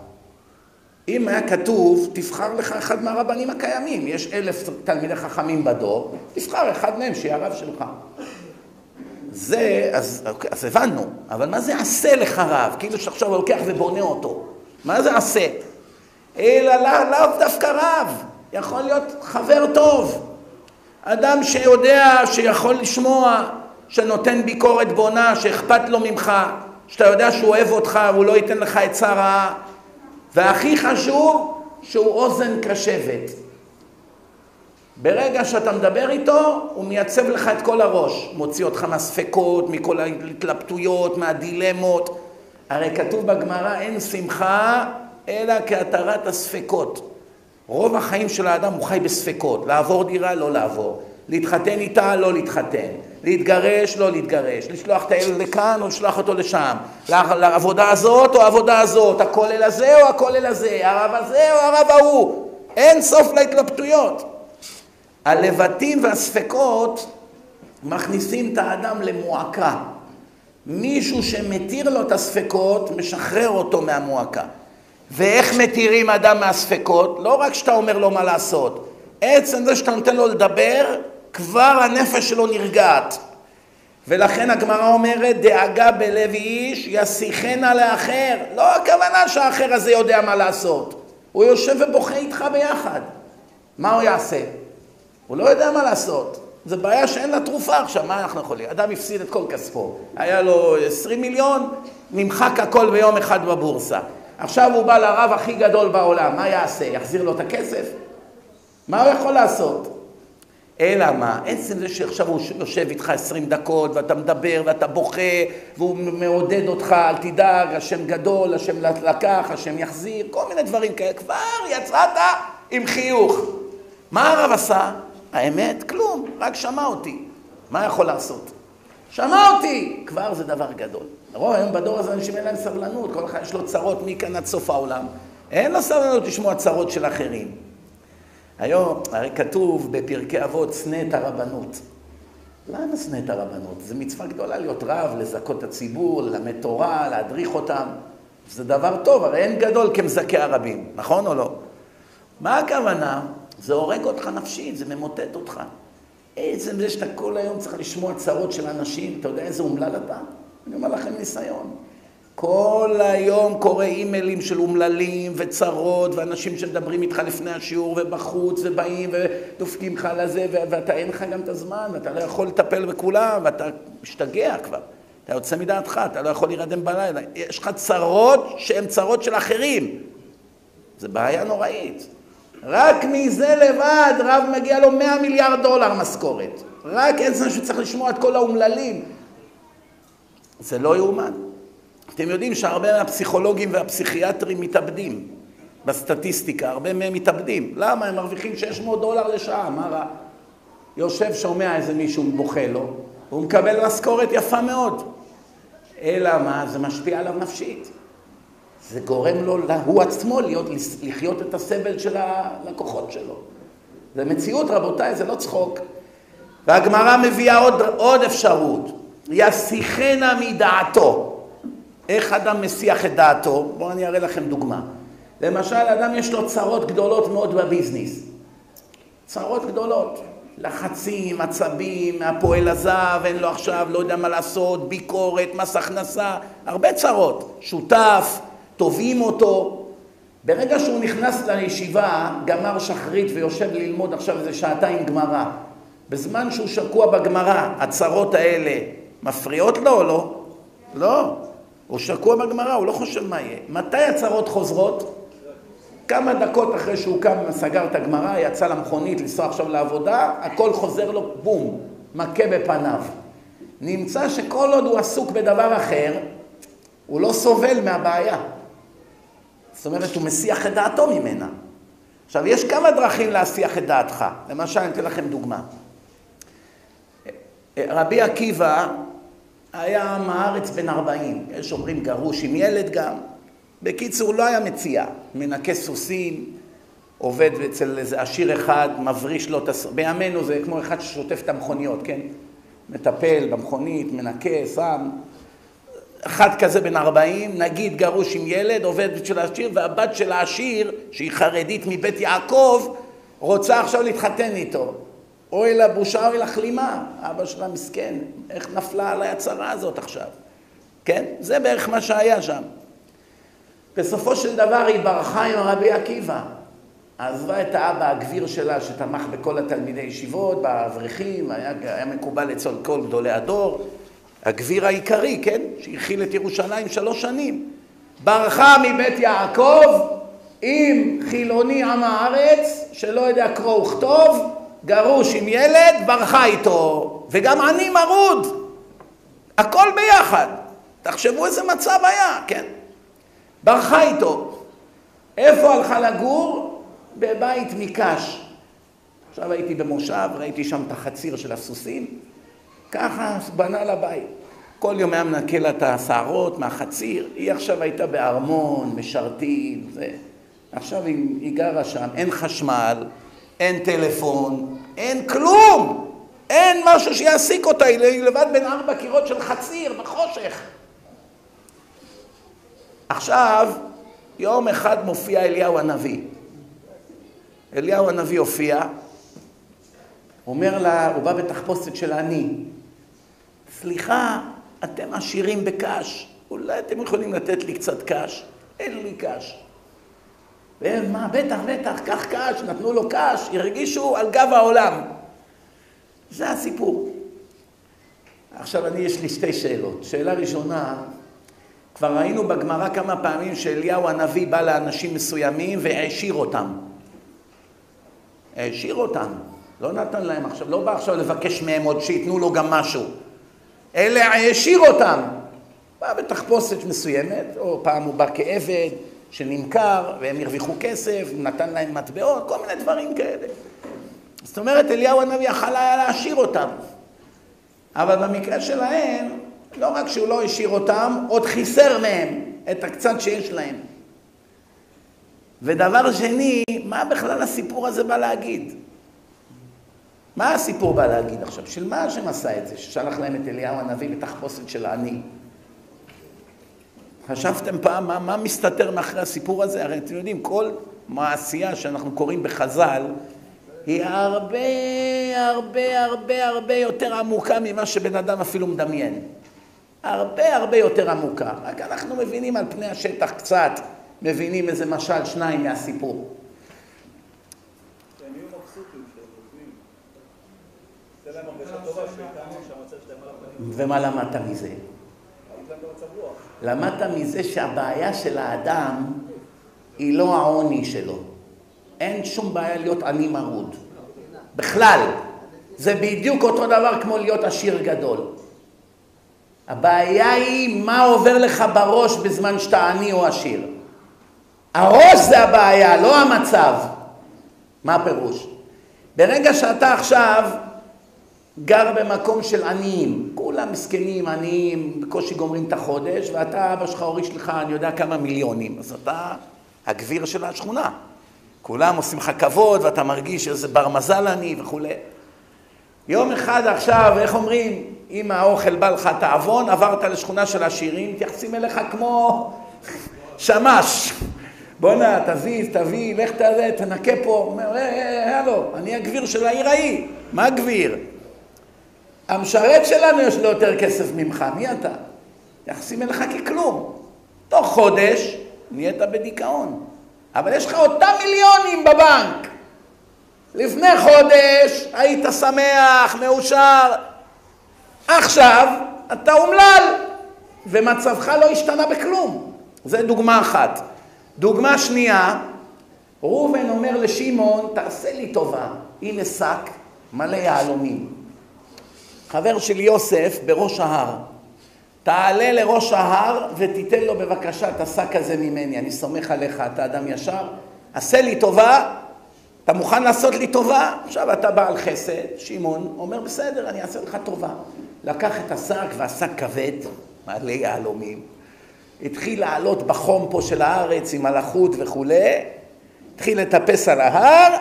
אם היה כתוב, תבחר לך אחד מהרבנים הקיימים. יש אלף תלמידי חכמים בדור, תבחר אחד מהם שיהיה הרב שלך. זה, אז, אוקיי, אז הבנו, אבל מה זה עשה לך רב? כאילו שעכשיו הוא לוקח ובונה אותו. מה זה עשה? אלא לאו לא דווקא רב, יכול להיות חבר טוב. אדם שיודע, שיכול לשמוע, שנותן ביקורת בונה, שאכפת לו ממך, שאתה יודע שהוא אוהב אותך, והוא לא ייתן לך עצה רעה. והכי חשוב, שהוא אוזן קשבת. ברגע שאתה מדבר איתו, הוא מייצב לך את כל הראש. מוציא אותך מהספקות, מכל ההתלבטויות, מהדילמות. הרי כתוב בגמרא, אין שמחה אלא כהתרת הספקות. רוב החיים של האדם הוא חי בספקות. לעבור דירה, לא לעבור. להתחתן איתה, לא להתחתן. להתגרש, לא להתגרש. לשלוח את הילד לכאן או לשלוח אותו לשם. לעבודה הזאת או העבודה הזאת. הכולל הזה או הכולל הזה. הרב הזה או הרב ההוא. אין סוף להתלבטויות. הלבטים והספקות מכניסים את האדם למועקה. מישהו שמתיר לו את הספקות, משחרר אותו מהמועקה. ואיך מתירים אדם מהספקות? לא רק שאתה אומר לו מה לעשות, עצם זה שאתה נותן לו לדבר, כבר הנפש שלו נרגעת. ולכן הגמרא אומרת, דאגה בלב איש יסיחנה לאחר. לא הכוונה שהאחר הזה יודע מה לעשות. הוא יושב ובוכה איתך ביחד. מה הוא יעשה? הוא לא יודע מה לעשות. זו בעיה שאין לה תרופה עכשיו, מה אנחנו יכולים? אדם הפסיד את כל כספו. היה לו 20 מיליון, נמחק הכל ביום אחד בבורסה. עכשיו הוא בא לרב הכי גדול בעולם, מה יעשה? יחזיר לו את הכסף? מה הוא יכול לעשות? אלא מה? עצם זה שעכשיו הוא יושב איתך עשרים דקות ואתה מדבר ואתה בוכה והוא מעודד אותך, אל תדאג, השם גדול, השם לקח, השם יחזיר, כל מיני דברים כאלה. כבר יצאת עם חיוך. מה הרב עשה? האמת, כלום, רק שמע אותי. מה יכול לעשות? שמע אותי! כבר זה דבר גדול. רוב היום בדור הזה אנשים אין להם סבלנות, כל אחד יש לו צרות מכאן עד סוף העולם. אין לו סבלנות לשמוע צרות של אחרים. היום, הרי כתוב בפרקי אבות, שנא את הרבנות. למה שנא את הרבנות? זו מצווה גדולה להיות רב, לזכות את הציבור, ללמד תורה, להדריך אותם. זה דבר טוב, הרי אין גדול כמזכה הרבים, נכון או לא? מה הכוונה? זה הורג אותך נפשית, זה ממוטט אותך. עצם זה שאתה כל היום צריך לשמוע צרות של אנשים, אתה יודע איזה אומלל אתה? אני אומר לכם ניסיון. כל היום קורא אימיילים של אומללים וצרות ואנשים שמדברים איתך לפני השיעור ובחוץ ובאים ודופקים לך על הזה ואתה אין לך גם את הזמן ואתה לא יכול לטפל בכולם ואתה משתגע כבר. אתה יוצא מדעתך, אתה לא יכול להירדם בלילה. יש לך צרות שהן צרות של אחרים. זה בעיה נוראית. רק מזה לבד רב מגיע לו 100 מיליארד דולר משכורת. רק עצם שצריך לשמוע את כל האומללים. זה לא יאומן. אתם יודעים שהרבה מהפסיכולוגים והפסיכיאטרים מתאבדים בסטטיסטיקה, הרבה מהם מתאבדים. למה? הם מרוויחים 600 דולר לשעה, מה רע? יושב, שומע איזה מישהו בוכה לו, והוא מקבל משכורת יפה מאוד. אלא מה? זה משפיע עליו נפשית. זה גורם לו, הוא עצמו, להיות, לחיות את הסבל של הלקוחות שלו. זה מציאות, רבותיי, זה לא צחוק. והגמרא מביאה עוד, עוד אפשרות, יסיחנה מדעתו. איך אדם מסיח את דעתו? בואו אני אראה לכם דוגמה. למשל, אדם יש לו צרות גדולות מאוד בביזנס. צרות גדולות. לחצים, עצבים, הפועל עזב, אין לו עכשיו, לא יודע מה לעשות, ביקורת, מס הכנסה, הרבה צרות. שותף, תובעים אותו. ברגע שהוא נכנס לישיבה, גמר שחרית ויושב ללמוד עכשיו איזה שעתיים גמרא. בזמן שהוא שקוע בגמרא, הצרות האלה מפריעות לו או לא? לא. הוא שקוע בגמרא, הוא לא חושב מה יהיה. מתי הצרות חוזרות? כמה דקות אחרי שהוא קם, סגר את הגמרא, יצא למכונית לנסוע עכשיו לעבודה, הכל חוזר לו, בום, מכה בפניו. נמצא שכל עוד הוא עסוק בדבר אחר, הוא לא סובל מהבעיה. זאת אומרת, הוא מסיח את דעתו ממנה. עכשיו, יש כמה דרכים להסיח את דעתך. למשל, אני אתן לכם דוגמה. רבי עקיבא היה עם הארץ בן 40, יש אומרים גרוש עם ילד גם. בקיצור, לא היה מציאה. מנקה סוסים, עובד אצל איזה עשיר אחד, מבריש לו את הס... בימינו זה כמו אחד ששוטף את המכוניות, כן? מטפל במכונית, מנקה, שם. אחד כזה בן 40, נגיד גרוש עם ילד, עובד של העשיר, והבת של העשיר, שהיא חרדית מבית יעקב, רוצה עכשיו להתחתן איתו. אוי לבושה, אוי לכלימה. אבא שלה מסכן, איך נפלה עליי הצרה הזאת עכשיו? כן? זה בערך מה שהיה שם. בסופו של דבר היא ברחה עם רבי עקיבא. עזבה את האבא הגביר שלה שתמך בכל התלמידי ישיבות, באברכים, היה, היה מקובל אצל כל גדולי הדור. הגביר העיקרי, כן? שהכיל את ירושלים שלוש שנים. ברחה מבית יעקב עם חילוני עם הארץ, שלא יודע קרוא וכתוב, גרוש עם ילד, ברחה איתו. וגם עני מרוד. הכל ביחד. תחשבו איזה מצב היה, כן? ברחה איתו. איפה הלכה לגור? בבית מקש. עכשיו הייתי במושב, ראיתי שם את החציר של הסוסים, ככה בנה לה בית. כל יום היה מנקה לה את השערות מהחציר, היא עכשיו הייתה בארמון, משרתים, זה. עכשיו היא, היא גרה שם, אין חשמל, אין טלפון, אין כלום! אין משהו שיעסיק אותה, היא לבד בין ארבע קירות של חציר, בחושך. עכשיו, יום אחד מופיע אליהו הנביא. אליהו הנביא הופיע, אומר לה, הוא בא בתחפושת של אני, סליחה, אתם עשירים בקש, אולי אתם יכולים לתת לי קצת קש? אין לי קש. והם, מה, בטח, בטח, קח קש, נתנו לו קש, הרגישו על גב העולם. זה הסיפור. עכשיו, אני, יש לי שתי שאלות. שאלה ראשונה, כבר ראינו בגמרא כמה פעמים שאליהו הנביא בא לאנשים מסוימים והעשיר אותם. העשיר אותם, לא נתן להם עכשיו, לא בא עכשיו לבקש מהם עוד שייתנו לו גם משהו, אלא העשיר אותם. בא בתחפושת מסוימת, או פעם הוא בא כעבד שנמכר והם הרוויחו כסף, נתן להם מטבעות, כל מיני דברים כאלה. זאת אומרת, אליהו הנביא יכל היה להעשיר אותם. אבל במקרה שלהם, לא רק שהוא לא השאיר אותם, עוד חיסר מהם את הקצת שיש להם. ודבר שני, מה בכלל הסיפור הזה בא להגיד? מה הסיפור בא להגיד עכשיו? של מה השם עשה את זה, ששלח להם את אליהו הנביא בתחפושת של העני? חשבתם פעם מה, מה מסתתר מאחורי הסיפור הזה? הרי אתם יודעים, כל מעשייה שאנחנו קוראים בחז"ל, היא הרבה, הרבה, הרבה, הרבה יותר עמוקה ממה שבן אדם אפילו מדמיין. הרבה הרבה יותר עמוקה. רק אנחנו מבינים על פני השטח קצת, מבינים איזה משל, שניים מהסיפור. ומה למדת מזה? למדת מזה שהבעיה של האדם היא לא העוני שלו. אין שום בעיה להיות עני מרוד. בכלל. זה בדיוק אותו דבר כמו להיות עשיר גדול. הבעיה היא מה עובר לך בראש בזמן שאתה עני או עשיר. הראש זה הבעיה, לא המצב. מה הפירוש? ברגע שאתה עכשיו גר במקום של עניים, כולם מסכנים, עניים, בקושי גומרים את החודש, ואתה, אבא שלך הוריש לך, אני יודע כמה מיליונים, אז אתה הגביר של השכונה. כולם עושים לך כבוד, ואתה מרגיש איזה בר מזל אני וכולי. יום אחד עכשיו, איך אומרים, אם האוכל בא לך תעוון, עברת לשכונה של עשירים, מתייחסים אליך כמו *laughs* שמש. בואנה, תזיז, תביא, לך תזה, תנקה פה. אומר, אה, אה, הלו, אני הגביר של העיר ההיא. מה גביר? המשרת שלנו יש לו יותר כסף ממך, מי אתה? יחסים אליך ככלום. תוך חודש נהיית בדיכאון. אבל יש לך אותם מיליונים בבנק. לפני חודש היית שמח, מאושר. עכשיו אתה אומלל, ומצבך לא השתנה בכלום. זו דוגמה אחת. דוגמה שנייה, ראובן אומר לשמעון, תעשה לי טובה, הנה שק מלא יהלומים. חבר של יוסף בראש ההר. תעלה לראש ההר ותיתן לו בבקשה את השק הזה ממני, אני סומך עליך, אתה אדם ישר, עשה לי טובה, אתה מוכן לעשות לי טובה? עכשיו אתה בעל חסד, שמעון אומר בסדר, אני אעשה לך טובה. לקח את השק והשק כבד, מלא יהלומים, התחיל לעלות בחום פה של הארץ עם הלחות וכולי, התחיל לטפס על ההר,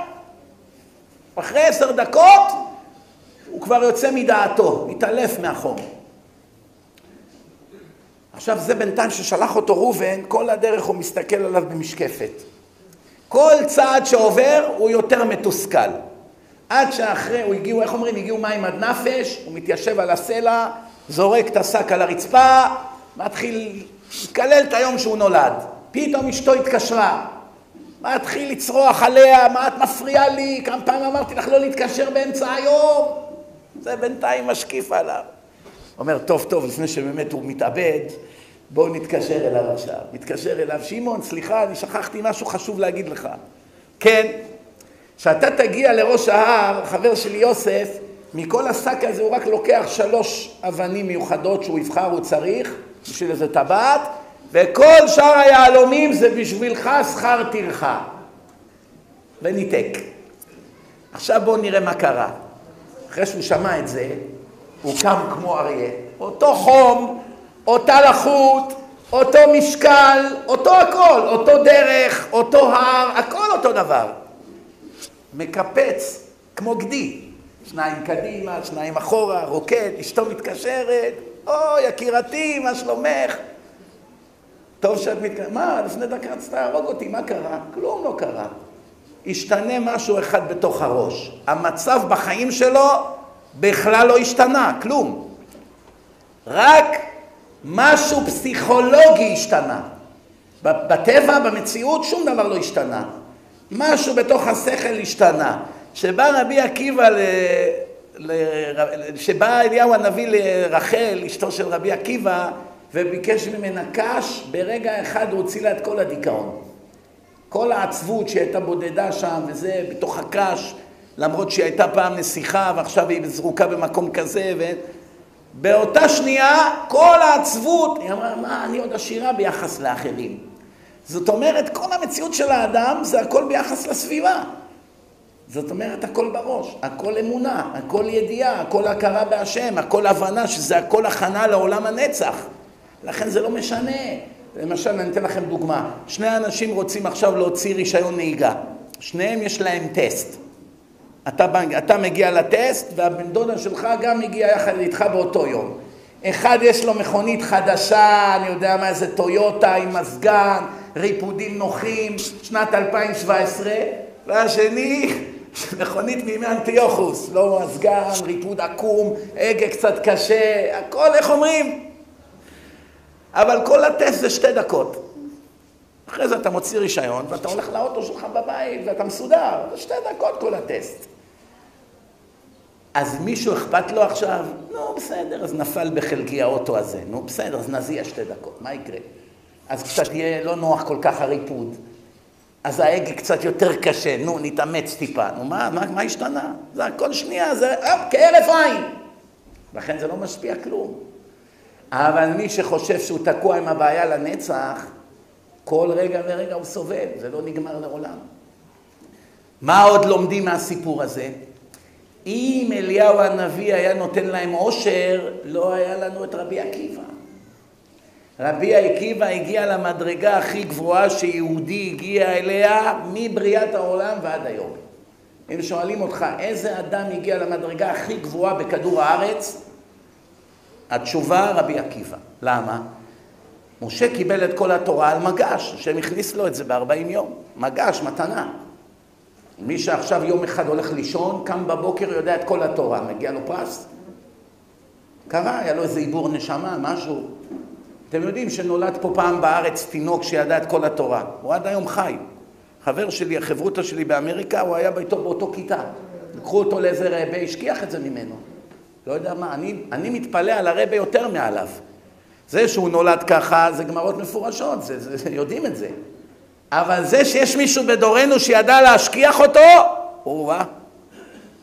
אחרי עשר דקות הוא כבר יוצא מדעתו, מתעלף מהחום. עכשיו זה בינתיים ששלח אותו ראובן, כל הדרך הוא מסתכל עליו במשקפת. כל צעד שעובר הוא יותר מתוסכל. עד שאחרי, הוא הגיעו, איך אומרים, הגיעו מים עד נפש, הוא מתיישב על הסלע, זורק את השק על הרצפה, מתחיל לקלל את היום שהוא נולד. פתאום אשתו התקשרה, מתחיל לצרוח עליה, מה את מפריעה לי, כמה פעמים אמרתי לך לא להתקשר באמצע היום. זה בינתיים משקיף עליו. אומר, טוב, טוב, לפני שבאמת הוא מתאבד, בואו נתקשר אליו עכשיו. מתקשר אליו, שמעון, סליחה, אני שכחתי משהו חשוב להגיד לך. כן, כשאתה תגיע לראש ההר, חבר שלי יוסף, מכל השק הזה הוא רק לוקח שלוש אבנים מיוחדות שהוא יבחר, הוא צריך, בשביל איזה טבעת, וכל שאר היהלומים זה בשבילך שכר טרחה. וניתק. עכשיו בואו נראה מה קרה. אחרי שהוא שמע את זה, הוא קם כמו אריה. אותו חום, אותה לחות, אותו משקל, אותו הכל, אותו דרך, אותו הר, הכל אותו דבר. מקפץ כמו גדי, שניים קדימה, שניים אחורה, רוקד, אשתו מתקשרת, אוי, יקירתי, מה שלומך? טוב שאת מתקשרת, מה, לפני דקה רצית להרוג אותי, מה קרה? כלום לא קרה. השתנה משהו אחד בתוך הראש. המצב בחיים שלו בכלל לא השתנה, כלום. רק משהו פסיכולוגי השתנה. בטבע, במציאות, שום דבר לא השתנה. משהו בתוך השכל השתנה. שבא רבי עקיבא, ל... ל... אליהו הנביא לרחל, אשתו של רבי עקיבא, וביקש ממנה קש, ברגע אחד הוא הוציא לה את כל הדיכאון. כל העצבות שהייתה בודדה שם, וזה בתוך הקש, למרות שהיא הייתה פעם נסיכה ועכשיו היא זרוקה במקום כזה, ובאותה שנייה כל העצבות, היא אמרה, מה, אני עוד עשירה ביחס לאחרים. זאת אומרת, כל המציאות של האדם זה הכל ביחס לסביבה. זאת אומרת, הכל בראש, הכל אמונה, הכל ידיעה, הכל הכרה בהשם, הכל הבנה שזה הכל הכנה לעולם הנצח. לכן זה לא משנה. למשל, אני אתן לכם דוגמה. שני אנשים רוצים עכשיו להוציא רישיון נהיגה. שניהם יש להם טסט. אתה, אתה מגיע לטסט והבן דודה שלך גם מגיע יחד איתך באותו יום. אחד יש לו מכונית חדשה, אני יודע מה, איזה טויוטה עם מזגן, ריפודים נוחים, שנת 2017, והשני, מכונית מימי אנטיוכוס, לא מזגן, ריפוד עקום, הגה קצת קשה, הכל, איך אומרים? אבל כל הטסט זה שתי דקות. אחרי זה אתה מוציא רישיון ואתה הולך לאוטו שלך בבית ואתה מסודר, זה שתי דקות כל הטסט. אז מישהו אכפת לו עכשיו? נו, בסדר, אז נפל בחלקי האוטו הזה. נו, בסדר, אז נזיע שתי דקות, מה יקרה? אז קצת יהיה לא נוח כל כך הריפוד. אז ההגה קצת יותר קשה, נו, נתאמץ טיפה. נו, מה, מה, מה השתנה? זה הכל שנייה, זה כהרף עין. לכן זה לא משפיע כלום. אבל מי שחושב שהוא תקוע עם הבעיה לנצח, כל רגע ורגע הוא סובל, זה לא נגמר לעולם. מה עוד לומדים מהסיפור הזה? אם אליהו הנביא היה נותן להם עושר, לא היה לנו את רבי עקיבא. רבי עקיבא הגיע למדרגה הכי גבוהה שיהודי הגיע אליה מבריאת העולם ועד היום. אם שואלים אותך איזה אדם הגיע למדרגה הכי גבוהה בכדור הארץ, התשובה רבי עקיבא. למה? משה קיבל את כל התורה על מגש, השם הכניס לו את זה בארבעים יום, מגש, מתנה. מי שעכשיו יום אחד הולך לישון, קם בבוקר, יודע את כל התורה, מגיע לו פרס? קרה, היה לו איזה עיבור נשמה, משהו. אתם יודעים שנולד פה פעם בארץ תינוק שידע את כל התורה, הוא עד היום חי. חבר שלי, החברותא שלי באמריקה, הוא היה איתו באותו כיתה. לקחו אותו לאיזה רבה, השכיח את זה ממנו. לא יודע מה, אני, אני מתפלא על הרבה יותר מעליו. זה שהוא נולד ככה, זה גמרות מפורשות, זה, זה, זה, יודעים את זה. אבל זה שיש מישהו בדורנו שידע להשכיח אותו, או-אה,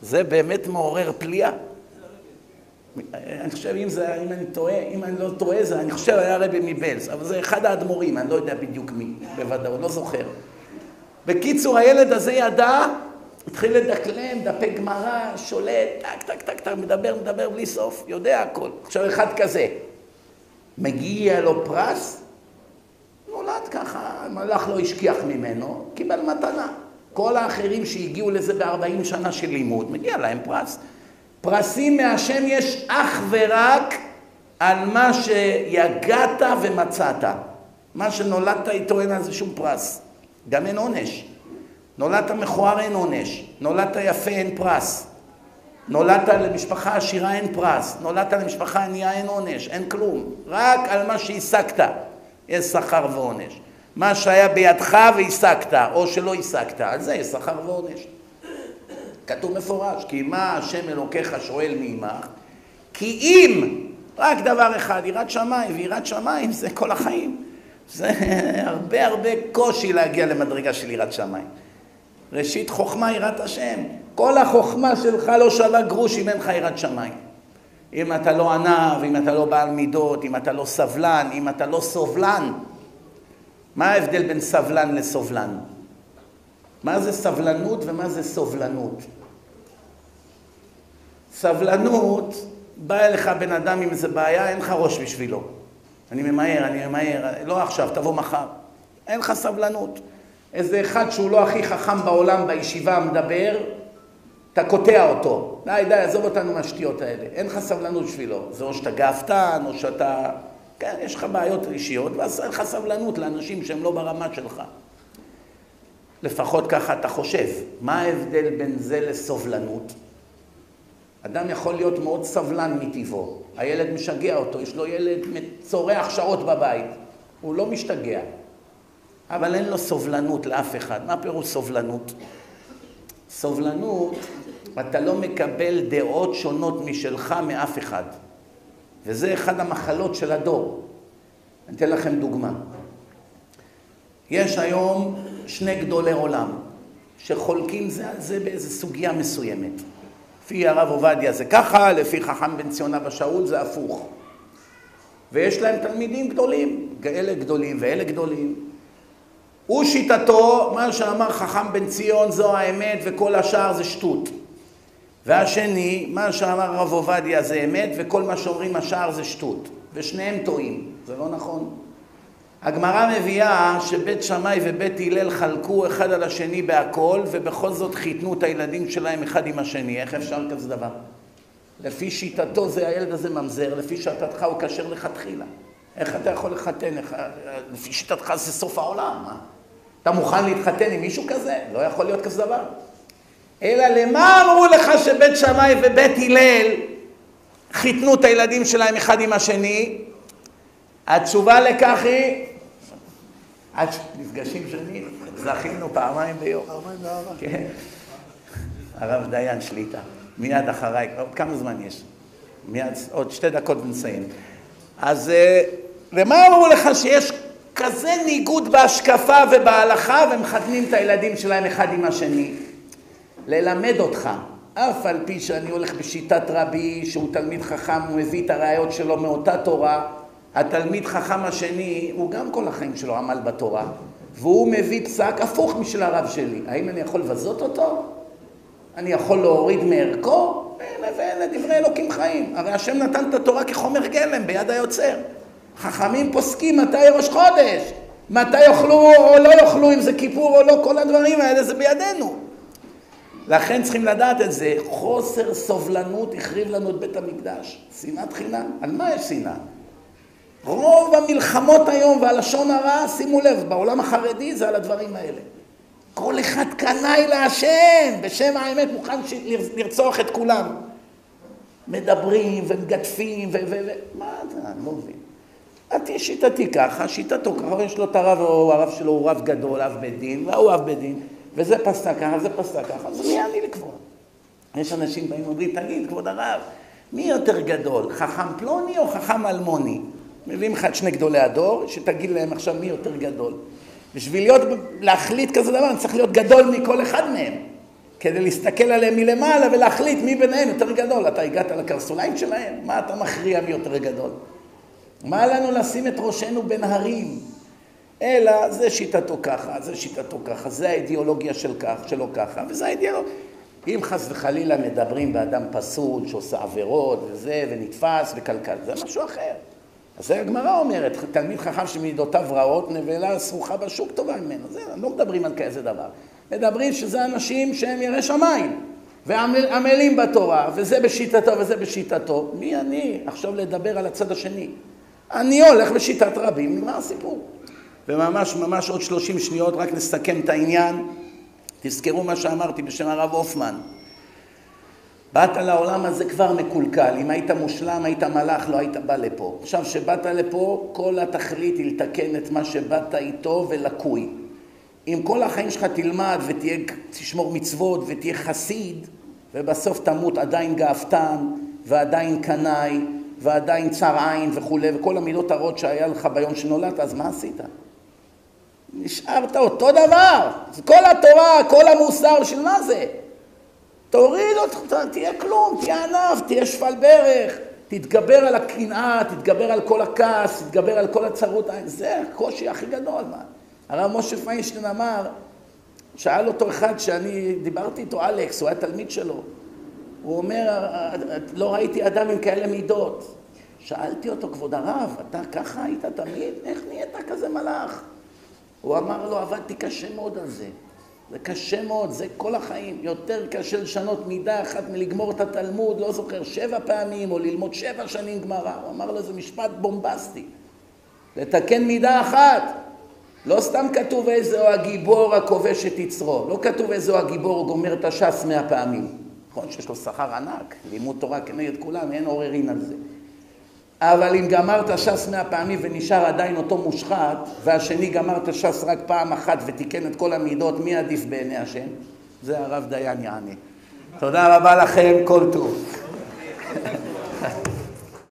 זה באמת מעורר פליאה. אני חושב, אם, זה, אם אני טועה, אם אני לא טועה, זה, אני חושב היה רבי מבלס, אבל זה אחד האדמו"רים, אני לא יודע בדיוק מי, בוודאות, לא זוכר. בקיצור, הילד הזה ידע, התחיל לדקלם, דפי גמרא, שולט, טק, טק, טק, טק, מדבר, מדבר בלי סוף, יודע הכל. עכשיו, אחד כזה, מגיע לו פרס, נולד ככה, המלאך לא השכיח ממנו, קיבל מתנה. כל האחרים שהגיעו לזה ב-40 שנה של לימוד, מגיע להם פרס. פרסים מהשם יש אך ורק על מה שיגעת ומצאת. מה שנולדת איתו אין על זה שום פרס. גם אין עונש. נולדת מכוער אין עונש. נולדת יפה אין פרס. נולדת למשפחה עשירה אין פרס. נולדת למשפחה ענייה אין עונש. אין כלום. רק על מה שהשגת יש שכר ועונש. מה שהיה בידך והשגת, או שלא השגת, על זה יש שכר ועונש. כתוב מפורש, כי מה השם אלוקיך שואל מעמך? כי אם, רק דבר אחד, יראת שמיים, ויראת שמיים זה כל החיים. זה *laughs* הרבה הרבה קושי להגיע למדרגה של יראת שמיים. ראשית חוכמה יראת השם. כל החוכמה שלך לא שווה גרוש אם אין לך יראת שמיים. אם אתה לא ענב, אם אתה לא בעל מידות, אם אתה לא סבלן, אם אתה לא סובלן. מה ההבדל בין סבלן לסובלן? מה זה סבלנות ומה זה סובלנות? סבלנות, בא אליך בן אדם עם איזה בעיה, אין לך ראש בשבילו. אני ממהר, אני ממהר, לא עכשיו, תבוא מחר. אין לך סבלנות. איזה אחד שהוא לא הכי חכם בעולם בישיבה מדבר, אתה קוטע אותו. די, די, עזוב אותנו מהשטויות האלה. אין לך סבלנות בשבילו. זה או שאתה גאוותן, או שאתה... כן, יש לך בעיות אישיות, ואז אין לך סבלנות לאנשים שהם לא ברמה שלך. לפחות ככה אתה חושב. מה ההבדל בין זה לסובלנות? אדם יכול להיות מאוד סבלן מטבעו. הילד משגע אותו, יש לו ילד צורח שעות בבית. הוא לא משתגע. אבל אין לו סובלנות לאף אחד. מה פירוש סובלנות? סובלנות, אתה לא מקבל דעות שונות משלך מאף אחד. וזה אחד המחלות של הדור. אני אתן לכם דוגמה. יש היום שני גדולי עולם שחולקים זה על זה באיזו סוגיה מסוימת. לפי הרב עובדיה זה ככה, לפי חכם בן ציון אבא שאול זה הפוך. ויש להם תלמידים גדולים, אלה גדולים ואלה גדולים. הוא שיטתו, מה שאמר חכם בן ציון זו האמת וכל השאר זה שטות. והשני, מה שאמר הרב עובדיה זה אמת וכל מה שאומרים השאר זה שטות. ושניהם טועים, זה לא נכון. הגמרא מביאה שבית שמאי ובית הלל חלקו אחד על השני בהכל ובכל זאת חיתנו את הילדים שלהם אחד עם השני. איך אפשר כזה דבר? לפי שיטתו זה הילד הזה ממזר, לפי שיטתך הוא כשר לכתחילה. איך אתה יכול לחתן? איך... לפי שיטתך זה סוף העולם. מה? אתה מוכן להתחתן עם מישהו כזה? לא יכול להיות כזה דבר. אלא למה אמרו לך שבית שמאי ובית הלל חיתנו את הילדים שלהם אחד עם השני? התשובה לכך היא, עד נפגשים שנים, זכינו פעמיים ביום. פעמיים באהבה. כן. הרב דיין שליטה, מיד אחריי, כמה זמן יש? מיד, עוד שתי דקות ונסיים. אז למה אמרו לך שיש כזה ניגוד בהשקפה ובהלכה ומחתנים את הילדים שלהם אחד עם השני? ללמד אותך, אף על פי שאני הולך בשיטת רבי, שהוא תלמיד חכם, הוא מביא את הראיות שלו מאותה תורה, התלמיד חכם השני, הוא גם כל החיים שלו עמל בתורה, והוא מביא פסק הפוך משל הרב שלי. האם אני יכול לבזות אותו? אני יכול להוריד מערכו? אלה ואלה דברי אלוקים חיים. הרי השם נתן את התורה כחומר גלם ביד היוצר. חכמים פוסקים מתי ראש חודש, מתי יאכלו או לא יאכלו, אם זה כיפור או לא, כל הדברים האלה זה בידינו. לכן צריכים לדעת את זה. חוסר סובלנות החריב לנו את בית המקדש. שנאת חינם. על מה יש שנאה? רוב המלחמות היום והלשון הרע, שימו לב, בעולם החרדי זה על הדברים האלה. כל אחד קנאי להשם, בשם האמת מוכן לרצוח את כולם. מדברים ומגדפים ו... ו... ו... מה אתה, אני לא מבין. שיטתי ככה, שיטתו ככה, יש לו את הרב, או הרב שלו הוא רב גדול, אב בית דין, והוא אב בית דין, וזה פסק ככה, זה פסק ככה, אז מי אני לקבוע? יש אנשים באים ואומרים, תגיד, כבוד הרב, מי יותר גדול, חכם פלוני או חכם אלמוני? מביאים לך את שני גדולי הדור, שתגיד להם עכשיו מי יותר גדול. בשביל להיות, להחליט כזה דבר, אני צריך להיות גדול מכל אחד מהם. כדי להסתכל עליהם מלמעלה ולהחליט מי ביניהם יותר גדול. אתה הגעת לקרסוליים שלהם? מה אתה מכריע מי יותר גדול? מה לנו לשים את ראשנו בין הרים? אלא זה שיטתו ככה, זה שיטתו ככה, זה האידיאולוגיה של כך, שלו ככה, וזה האידיאולוגיה. אם חס וחלילה מדברים באדם פסול שעושה עבירות וזה, ונתפס וקלקל, זה משהו אחר. אז זה הגמרא אומרת, תלמיד חכם שמידותיו רעות, נבלה סרוחה בשוק טובה ממנו. זה, לא מדברים על כזה דבר. מדברים שזה אנשים שהם יראי שמיים, ועמלים בתורה, וזה בשיטתו וזה בשיטתו. מי אני עכשיו לדבר על הצד השני? אני הולך בשיטת רבים, נגמר הסיפור. וממש ממש עוד שלושים שניות רק נסכם את העניין. תזכרו מה שאמרתי בשם הרב הופמן. באת לעולם הזה כבר מקולקל, אם היית מושלם, היית מלאך, לא היית בא לפה. עכשיו, כשבאת לפה, כל התכלית היא לתקן את מה שבאת איתו ולקוי. אם כל החיים שלך תלמד ותשמור מצוות ותהיה חסיד, ובסוף תמות עדיין גאוותן ועדיין קנאי ועדיין צר עין וכולי, וכל המידות הרעות שהיה לך ביום שנולדת, אז מה עשית? נשארת אותו דבר. כל התורה, כל המוסר, של מה זה? תוריד אותך, תהיה כלום, תהיה ענף, תהיה שפל ברך, תתגבר על הקנאה, תתגבר על כל הכעס, תתגבר על כל הצרות, זה הקושי הכי גדול. מה? הרב משה פיינשטיין אמר, שאל אותו אחד שאני דיברתי איתו, אלכס, הוא היה תלמיד שלו, הוא אומר, לא ראיתי אדם עם כאלה מידות. שאלתי אותו, כבוד הרב, אתה ככה היית תמיד? איך נהיית כזה מלאך? הוא אמר לו, עבדתי קשה מאוד על זה. זה קשה מאוד, זה כל החיים. יותר קשה לשנות מידה אחת מלגמור את התלמוד, לא זוכר, שבע פעמים, או ללמוד שבע שנים גמרא. הוא אמר לו, זה משפט בומבסטי. לתקן מידה אחת. לא סתם כתוב איזהו הגיבור הכובש את יצרו. לא כתוב איזהו הגיבור גומר את הש"ס מאה פעמים. נכון שיש לו שכר ענק, לימוד תורה כנגד כולם, אין עוררין על זה. אבל אם גמרת ש"ס מאה פעמים ונשאר עדיין אותו מושחת, והשני גמר את הש"ס רק פעם אחת ותיקן את כל המידות, מי עדיף בעיני השם? זה הרב דיין יעני. תודה רבה לכם, כל טוב.